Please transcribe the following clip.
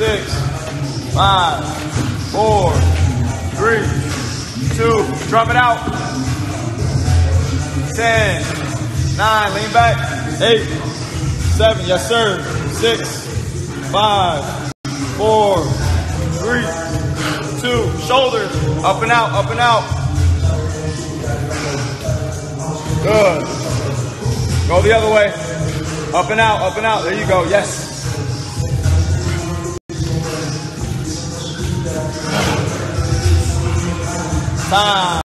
six, five, four, three, two. Drop it out. Ten, nine. Lean back. Eight, seven. Yes, sir. Six, five, four, three, two. Shoulders up and out. Up and out. Good. Go the other way. Up and out. Up and out. There you go. Yes. 자.